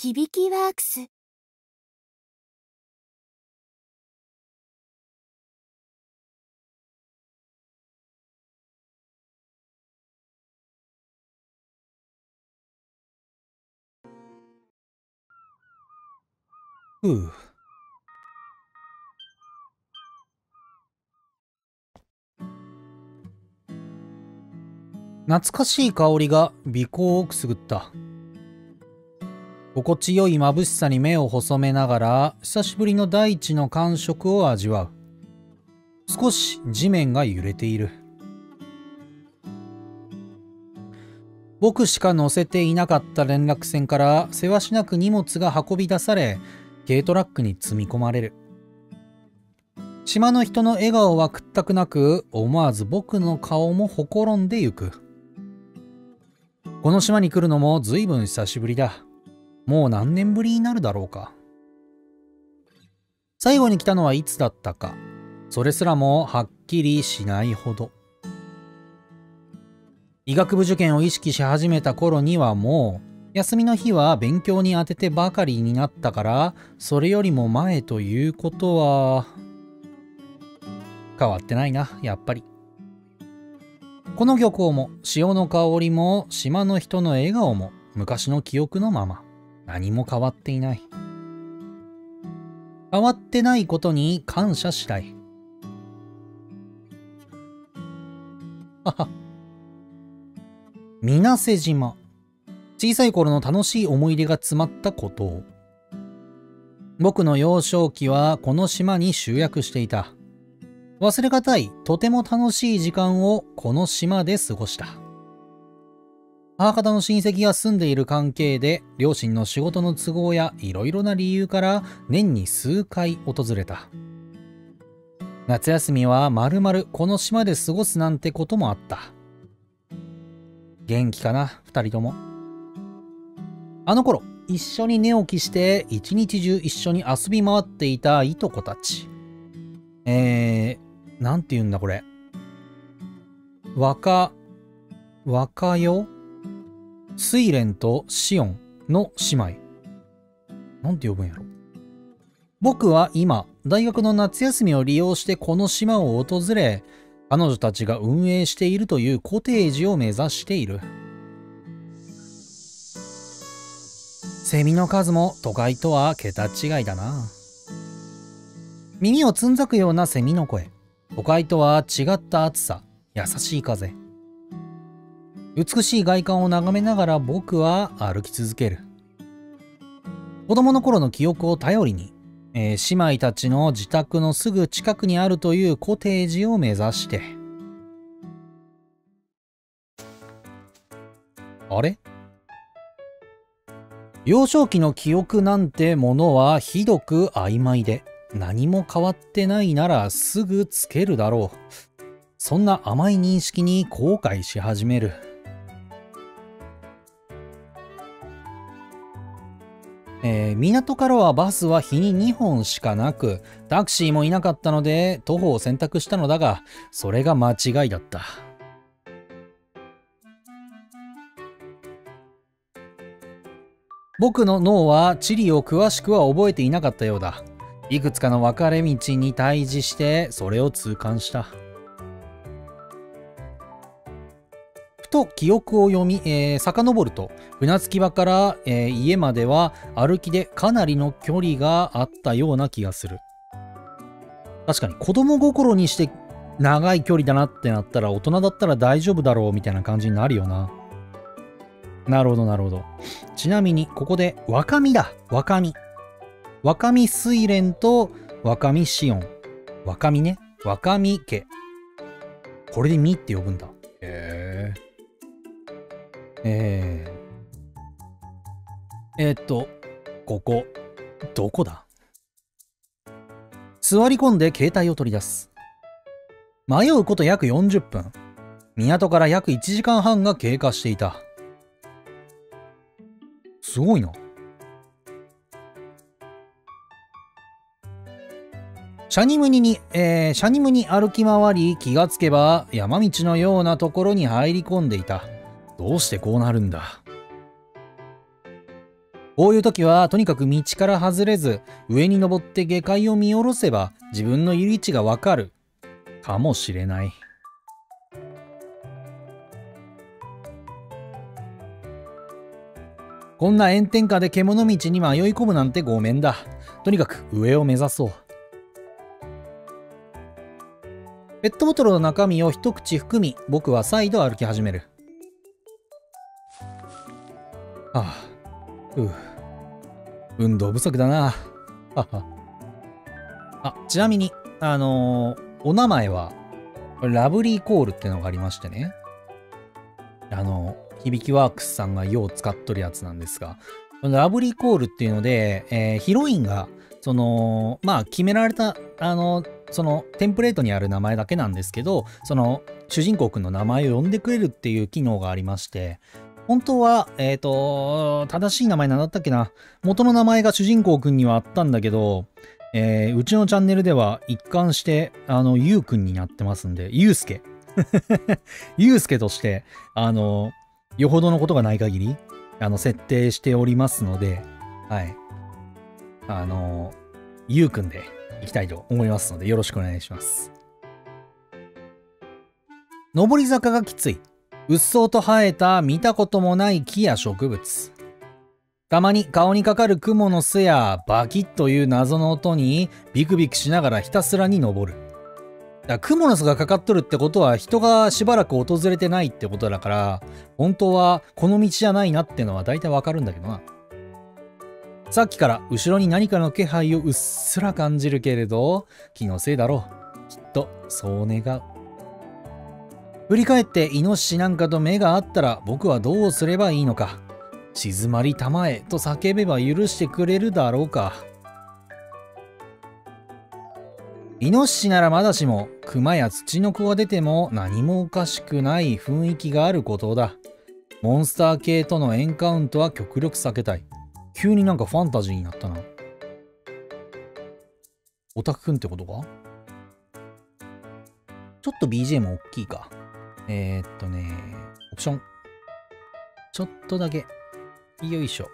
響きワークスふう。懐かしい香りが鼻孔をくすぐった。心地よい眩しさに目を細めながら久しぶりの大地の感触を味わう。少し地面が揺れている。僕しか乗せていなかった連絡船からせわしなく荷物が運び出され軽トラックに積み込まれる。島の人の笑顔は屈託なく思わず僕の顔もほころんでゆく。この島に来るのも随分久しぶりだ。もう何年ぶりになるだろうか。最後に来たのはいつだったか。それすらもはっきりしないほど。医学部受験を意識し始めた頃にはもう休みの日は勉強に当ててばかりになったから、それよりも前ということは、変わってないな、やっぱり。この漁港も、潮の香りも、島の人の笑顔も、昔の記憶のまま、何も変わっていない。変わってないことに感謝したい。はは。水瀬島。小さい頃の楽しい思い出が詰まったことを。僕の幼少期はこの島に集約していた。忘れがたい、とても楽しい時間をこの島で過ごした。母方の親戚が住んでいる関係で、両親の仕事の都合やいろいろな理由から年に数回訪れた。夏休みはまるまるこの島で過ごすなんてこともあった。元気かな、二人とも。あの頃、一緒に寝起きして一日中一緒に遊び回っていたいとこたち。えー、なんて言うんだこれ。若、若よ睡蓮とシオンの姉妹。なんて呼ぶんやろ。僕は今、大学の夏休みを利用してこの島を訪れ、彼女たちが運営しているというコテージを目指している。セミの数も都会とは桁違いだな。耳をつんざくようなセミの声。都会とは違った暑さ、優しい風。美しい外観を眺めながら僕は歩き続ける。子供の頃の記憶を頼りに、えー、姉妹たちの自宅のすぐ近くにあるというコテージを目指して。あれ？幼少期の記憶なんてものはひどく曖昧で、何も変わってないならすぐつけるだろう。そんな甘い認識に後悔し始める。えー、港からはバスは日に2本しかなく、タクシーもいなかったので徒歩を選択したのだが、それが間違いだった。僕の脳は地理を詳しくは覚えていなかったようだ。いくつかの分かれ道に対峙してそれを痛感した。ふと記憶を読み、えー、遡ると、船着き場から、えー、家までは歩きでかなりの距離があったような気がする。確かに子供心にして長い距離だなってなったら大人だったら大丈夫だろうみたいな感じになるよな。なるほど、なるほど。ちなみに、ここで、若見だ。若見。若見睡蓮と若見シオン。若見ね。若見家。これでみって呼ぶんだ。え。えー。えー、っと、ここ、どこだ？座り込んで携帯を取り出す。迷うこと約40分。港から約1時間半が経過していた。すごいな。シャニムニに、えー、シャニムに歩き回り気がつけば山道のようなところに入り込んでいた。どうしてこうなるんだ？こういう時はとにかく道から外れず上に登って下界を見下ろせば自分のいる位置がわかるかもしれない。こんな炎天下で獣道に迷い込むなんてごめんだ。とにかく上を目指そう。ペットボトルの中身を一口含み、僕は再度歩き始める。ああ、うう。運動不足だな。あ、ちなみに、あのー、お名前は、ラブリーコールってのがありましてね。あの、響きワークスさんがよう使っとるやつなんですが、ラブリーコールっていうので、えー、ヒロインが、その、まあ、決められた、あの、その、テンプレートにある名前だけなんですけど、その、主人公くんの名前を呼んでくれるっていう機能がありまして、本当は、えっ、ー、と、正しい名前なんだったっけな？元の名前が主人公くんにはあったんだけど、えー、うちのチャンネルでは一貫して、あの、ゆうくんになってますんで、ゆうすけ。ゆうすけとして、あの、よほどのことがない限り、あの、設定しておりますので、はい。あの、ゆうくんでいきたいと思いますので、よろしくお願いします。上り坂がきつい。うっそうと生えた見たこともない木や植物。たまに顔にかかる雲の巣やバキッという謎の音にビクビクしながらひたすらに登る。だクモの巣がかかっとるってことは人がしばらく訪れてないってことだから、本当はこの道じゃないなってのは大体わかるんだけどな。さっきから後ろに何かの気配をうっすら感じるけれど、気のせいだろう。きっとそう願う。振り返ってイノシシなんかと目が合ったら僕はどうすればいいのか。静まりたまえと叫べば許してくれるだろうか。イノシシならまだしも、熊や土の子が出ても何もおかしくない雰囲気があることだ。モンスター系とのエンカウントは極力避けたい。急になんかファンタジーになったな。オタクくんってことか？ちょっと BGM 大きいか。えー、っとね、オプション。ちょっとだけ。よいしょ。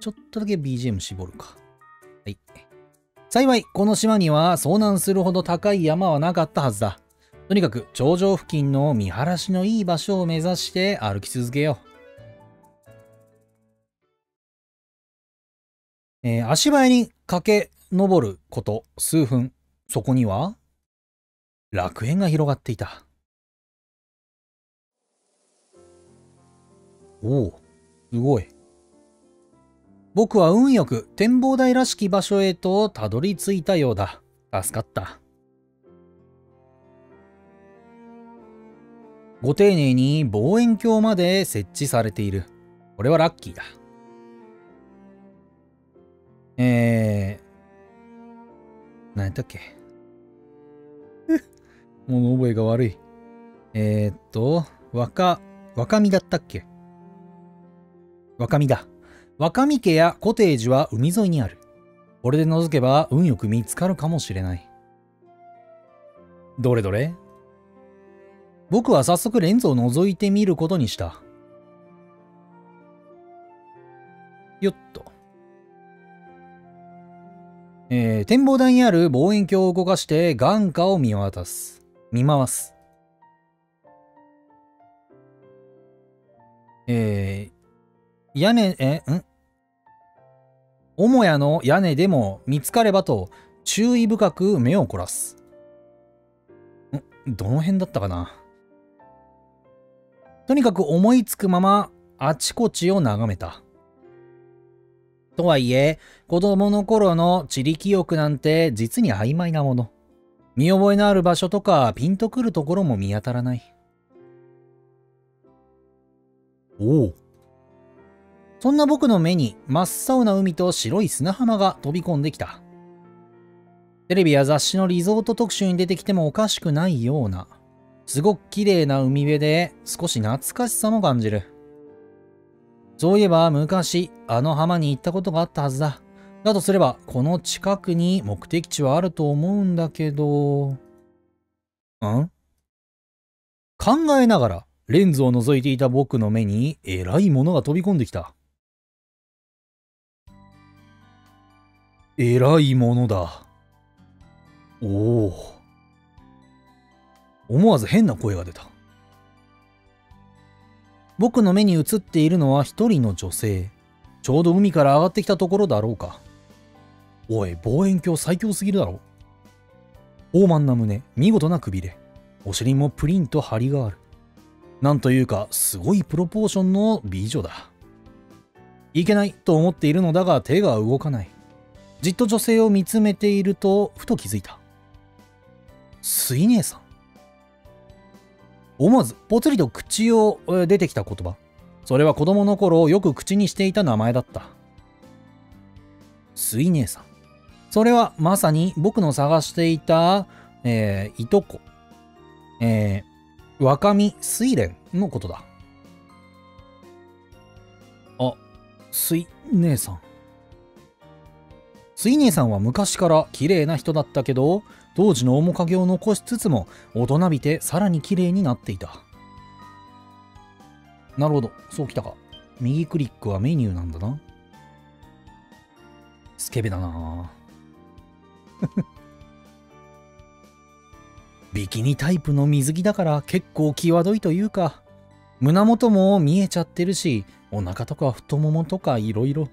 ちょっとだけ BGM 絞るか。はい。幸い、この島には遭難するほど高い山はなかったはずだ。とにかく頂上付近の見晴らしのいい場所を目指して歩き続けよう。えー、足早に駆け上ること数分。そこには楽園が広がっていた。おお、すごい。僕は運よく展望台らしき場所へとたどり着いたようだ。助かった。ご丁寧に望遠鏡まで設置されている。これはラッキーだ。えー、何やったっけ？物覚えが悪い。えー、っと、若、若見だったっけ？若見だ。若見家やコテージは海沿いにある。これで覗けば運よく見つかるかもしれない。どれどれ？僕は早速レンズを覗いてみることにした。よっと。えー、展望台にある望遠鏡を動かして眼下を見渡す。見回す。えー、屋根、え、ん？母屋の屋根でも見つかればと注意深く目を凝らす。ん？どの辺だったかな？とにかく思いつくままあちこちを眺めた。とはいえ、子供の頃の地理記憶なんて実に曖昧なもの。見覚えのある場所とかピンとくるところも見当たらない。おお。そんな僕の目に真っ青な海と白い砂浜が飛び込んできた。テレビや雑誌のリゾート特集に出てきてもおかしくないような、すごく綺麗な海辺で少し懐かしさも感じる。そういえば昔、あの浜に行ったことがあったはずだ。だとすれば、この近くに目的地はあると思うんだけど、ん？考えながらレンズを覗いていた僕の目にえらいものが飛び込んできた。偉いものだ。おお。思わず変な声が出た。僕の目に映っているのは一人の女性。ちょうど海から上がってきたところだろうか。おい、望遠鏡最強すぎるだろ。豊満な胸、見事なくびれ。お尻もプリンと張りがある。なんというか、すごいプロポーションの美女だ。いけないと思っているのだが手が動かない。じっと女性を見つめていると、ふと気づいた。水姉さん。思わずぽつりと口を出てきた言葉。それは子供の頃よく口にしていた名前だった。水姉さん。それはまさに僕の探していた、えー、いとこ、えー、若見水蓮のことだ。あ、水姉さん。水姉さんは昔から綺麗な人だったけど、当時の面影を残しつつも、大人びてさらに綺麗になっていた。なるほど、そうきたか。右クリックはメニューなんだな。スケベだな ビキニタイプの水着だから結構際どいというか、胸元も見えちゃってるし、お腹とか太ももとかいろいろ。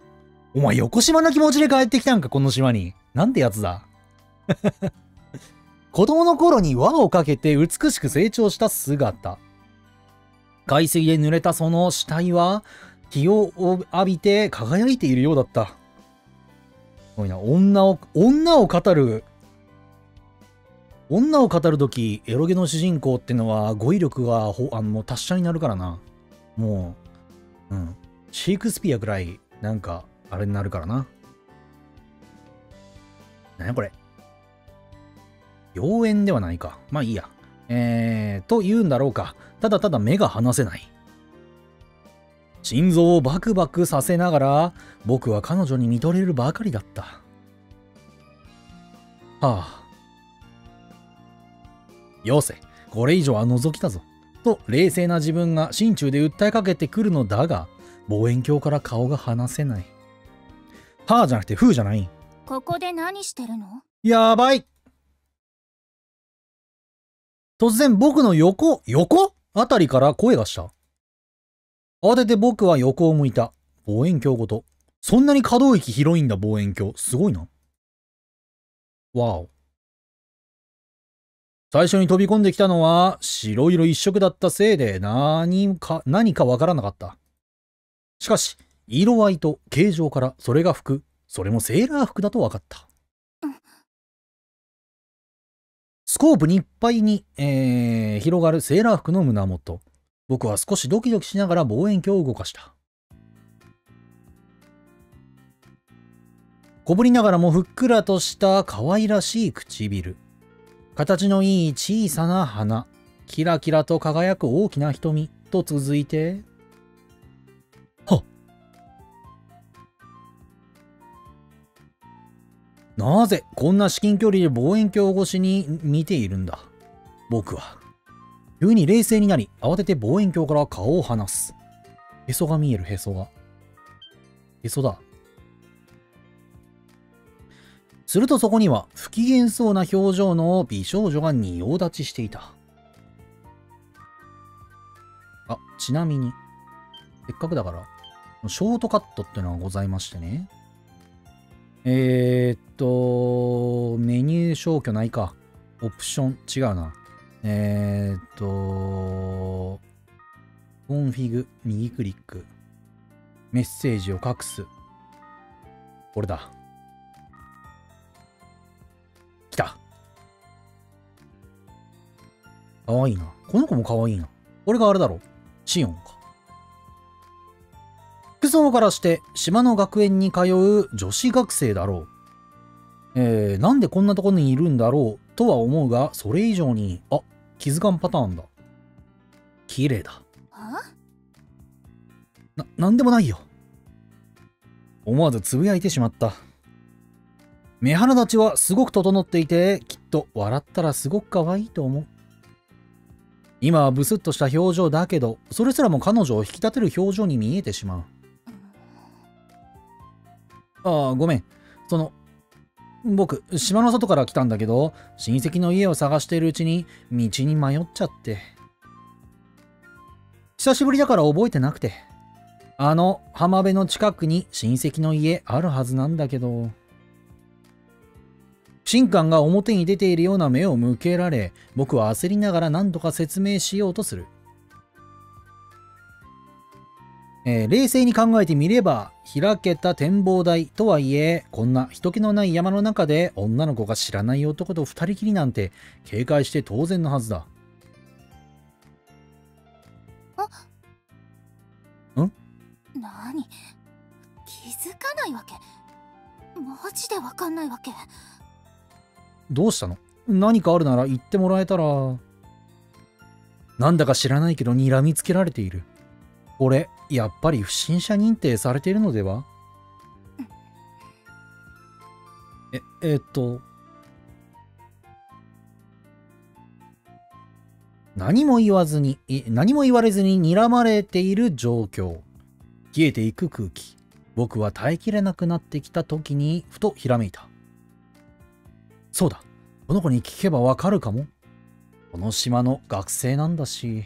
お前、横島な気持ちで帰ってきたんか、この島に。なんてやつだ。子供の頃に輪をかけて美しく成長した姿。海水で濡れたその死体は、日を浴びて輝いているようだった。すごいな。女を、女を語る、女を語るとき、エロゲの主人公ってのは語彙力がほあのもう達者になるからな。もう、うん。シェイクスピアぐらい、なんか、あれになるからな。なやこれ。妖艶ではないか。まあいいや。えー、と言うんだろうか。ただただ目が離せない。心臓をバクバクさせながら、僕は彼女に見とれるばかりだった。はあ。よせ、これ以上は覗きたぞ。と、冷静な自分が心中で訴えかけてくるのだが、望遠鏡から顔が離せない。はあじゃなくてふうじゃない。ここで何してるの？やばい突然僕の横、横？あたりから声がした。慌てて僕は横を向いた。望遠鏡ごと。そんなに可動域広いんだ、望遠鏡。すごいな。わお。最初に飛び込んできたのは白色一色だったせいで何か、何かわからなかった。しかし、色合いと形状からそれが服、それもセーラー服だと分かった。スコープにいっぱいに、えー、広がるセーラー服の胸元。僕は少しドキドキしながら望遠鏡を動かした。小ぶりながらもふっくらとした可愛らしい唇。形のいい小さな鼻。キラキラと輝く大きな瞳と続いて、なぜこんな至近距離で望遠鏡越しに見ているんだ？僕は。急に冷静になり、慌てて望遠鏡から顔を離す。へそが見えるへそが。へそだ。するとそこには不機嫌そうな表情の美少女が仁王立ちしていた。あ、ちなみに、せっかくだから、ショートカットってのがございましてね。えー、っと、メニュー消去ないか。オプション、違うな。えー、っと、コンフィグ、右クリック。メッセージを隠す。これだ。来た。かわいいな。この子もかわいいな。これがあれだろ。シオンか。服装からして島の学園に通う女子学生だろう。えー、なんでこんなところにいるんだろうとは思うが、それ以上に、あ、気づかんパターンだ。綺麗だ。な、なんでもないよ。思わずつぶやいてしまった。目鼻立ちはすごく整っていて、きっと笑ったらすごく可愛いと思う。今はブスッとした表情だけど、それすらも彼女を引き立てる表情に見えてしまう。ああ、ごめん。その、僕、島の外から来たんだけど、親戚の家を探しているうちに、道に迷っちゃって。久しぶりだから覚えてなくて。あの浜辺の近くに親戚の家あるはずなんだけど。神官が表に出ているような目を向けられ、僕は焦りながら何とか説明しようとする。えー、冷静に考えてみれば、開けた展望台とはいえ、こんな人気のない山の中で女の子が知らない男と二人きりなんて警戒して当然のはずだ。あん何？気づかないわけ？マジでわかんないわけ？どうしたの？何かあるなら言ってもらえたら。なんだか知らないけど睨みつけられている。俺、やっぱり不審者認定されているのでは？え、えっと。何も言わずに、何も言われずに睨まれている状況。冷えていく空気。僕は耐えきれなくなってきた時に、ふとひらめいた。そうだ。この子に聞けばわかるかも。この島の学生なんだし。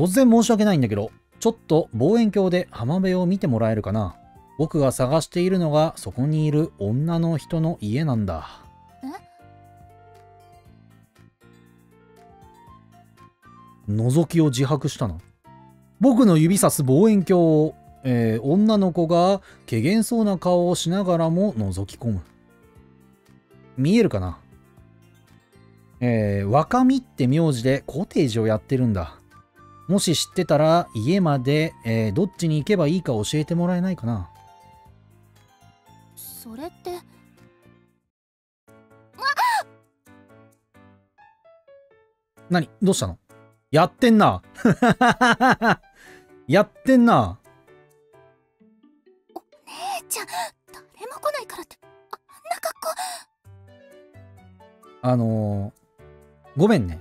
突然申し訳ないんだけど、ちょっと望遠鏡で浜辺を見てもらえるかな僕が探しているのがそこにいる女の人の家なんだ。覗きを自白したな。僕の指さす望遠鏡を、えー、女の子が怪げそうな顔をしながらも覗き込む。見えるかなえー、若見って名字でコテージをやってるんだ。もし知ってたら家まで、えー、どっちに行けばいいか教えてもらえないかな。それって。何？どうしたの？やってんな。やってんな。お姉ちゃん誰も来ないからって。あんな格好。あのー、ごめんね。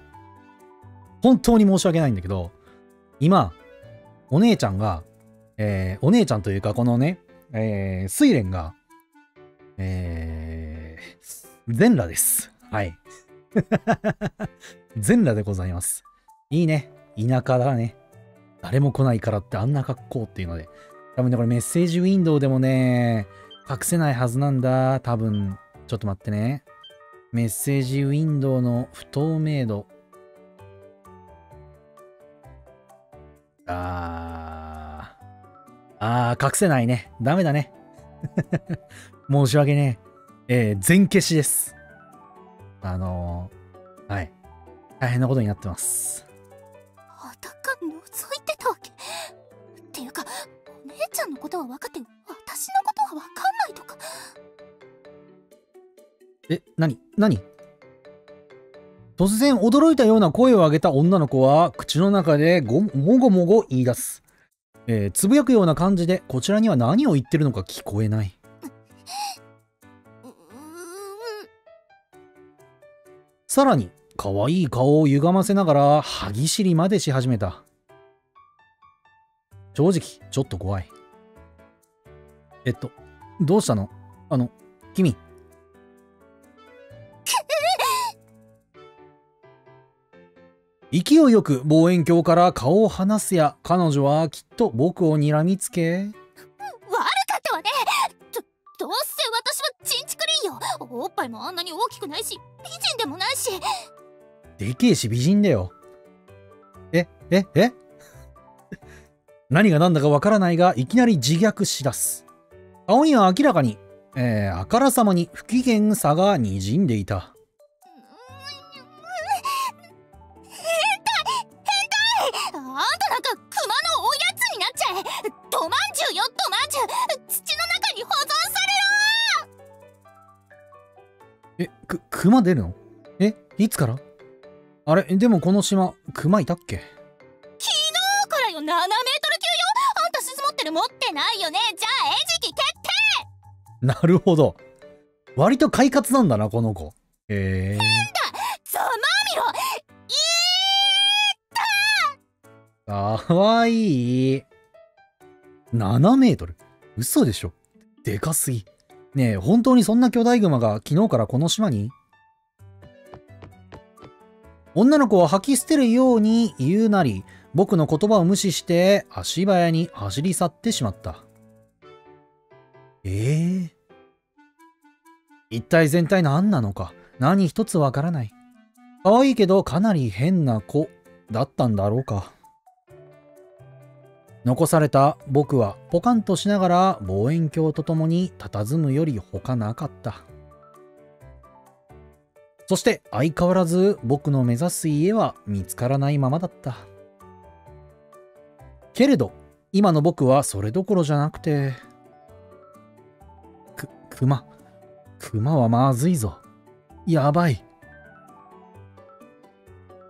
本当に申し訳ないんだけど今、お姉ちゃんが、えー、お姉ちゃんというか、このね、えー、睡蓮が、えー、全裸です。はい。全裸でございます。いいね。田舎だね。誰も来ないからってあんな格好っていうので。多分ね、これメッセージウィンドウでもね、隠せないはずなんだ。多分。ちょっと待ってね。メッセージウィンドウの不透明度。あー。あー、隠せないね。ダメだね。申し訳ねえ。えー、全消しです。あのー、はい。大変なことになってます。裸覗いてたわけっていうか、お姉ちゃんのことは分かって、私のことは分かんないとか。え、なになに突然驚いたような声を上げた女の子は口の中でごもごもご言い出す。えー、つぶやくような感じでこちらには何を言ってるのか聞こえない。さらに可愛い顔を歪ませながら歯ぎしりまでし始めた。正直ちょっと怖い。えっと、どうしたの？あの、君、勢いよく望遠鏡から顔を離すや彼女はきっと僕を睨みつけ。悪かったわね。どどうせ私はチンチクリンよ。おっぱいもあんなに大きくないし美人でもないし。でけえし美人だよ。えええ？何が何だかわからないがいきなり自虐しだす。顔には明らかに、えー、あからさまに不機嫌さがにじんでいたえ、く、熊出るの？え、いつから？あれ、でもこの島、熊いたっけ？昨日からよ、7メートル級よ。あんた鈴持ってる持ってないよね。じゃあ餌食決定。なるほど。割と快活なんだな、この子。へえ。ー。なんだ。ざまみろ。いったかわいい。7メートル？嘘でしょ。でかすぎ。ねえ、本当にそんな巨大熊が昨日からこの島に？女の子は吐き捨てるように言うなり、僕の言葉を無視して足早に走り去ってしまった。ええ一体全体何なのか？何一つわからない。可愛いけどかなり変な子だったんだろうか。残された僕はポカンとしながら望遠鏡とともに佇むより他なかった。そして相変わらず僕の目指す家は見つからないままだった。けれど今の僕はそれどころじゃなくて、く、熊。熊はまずいぞ。やばい。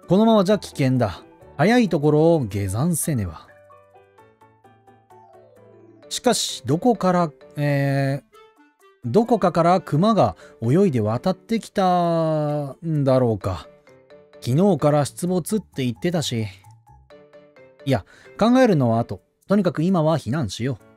このままじゃ危険だ。早いところを下山せねば。しかし、どこから、えー、どこかから熊が泳いで渡ってきたんだろうか。昨日から出没って言ってたし。いや、考えるのは後。とにかく今は避難しよう。